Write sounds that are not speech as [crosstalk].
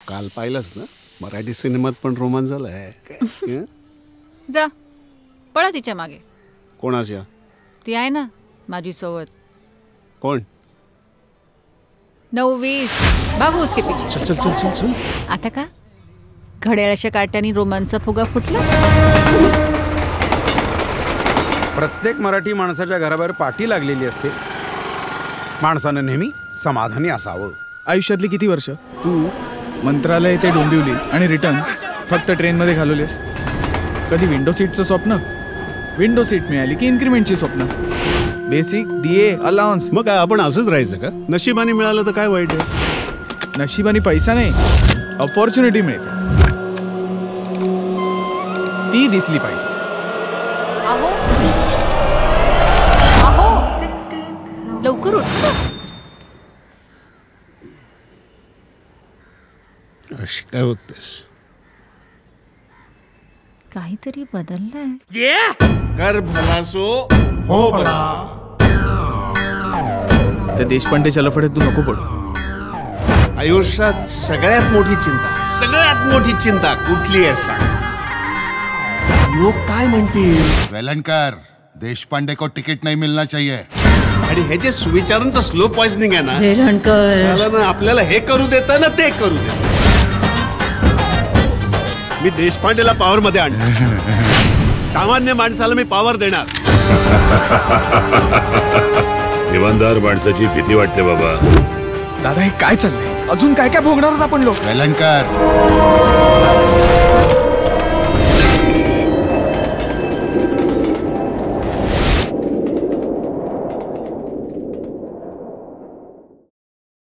काल पाहिलंच ना? मराठी सिनेमात पण रोमांच झालाय [laughs] हं? जा पळा तिच्यामागे. कोणाच्या? ती आहे ना माझी सोबत कोण? नऊ वीस भागू उसके पिछे. चल चल चल चल चल. आता का? घड्याळाच्या काट्याने रोमांचा फुगा फुटला? प्रत्येक मराठी माणसाच्या घराबाहेर पाठी लागलेली असते. माणसानं नेहमी समाधानी असावं. आयुष्यातली किती वर्ष? तू मंत्रालय ते डोंबिवली आणि रिटर्न फक्त ट्रेनमध्ये घालवलेस कधी विंडो सीटचं स्वप्न? विंडो सीट मिळाली की इन्क्रिमेंटची स्वप्न? बेसिक डीए अलाउन्स मग काय आपण असंच राहायचं का? नशिबाने मिळालं तर काय वाईट आहे? नशिबाने पैसा नाही अपॉर्च्युनिटी मिळते. ती दिसली पाहिजे. आहो आहो लवकर उठा. अशी काय होतेस काहीतरी बदललंय. कर भलासो त्या देशपांडेच्या लफड्यात तू नको पडू. आयुष्यात सगळ्यात मोठी चिंता सगळ्यात मोठी चिंता कुठली आहे सांग. लोक काय म्हणतील? वेलनकर देशपांडे को टिकट नहीं मिलना चाहिए. आणि हे जे सुविचारांचं स्लो पॉइझनिंग आहे ना त्याला ना आपल्याला हे करू देत ना ते करू देत. मी देशपांडेला पॉवर मध्ये आणणार. [laughs] सामान्य माणसाला मी पॉवर देणार. इमानदार माणसाची भीती वाटते बाबा. दादा हे काय चाललंय? अजून काय काय भोगणार आहोत आपण लोक? वेलनकर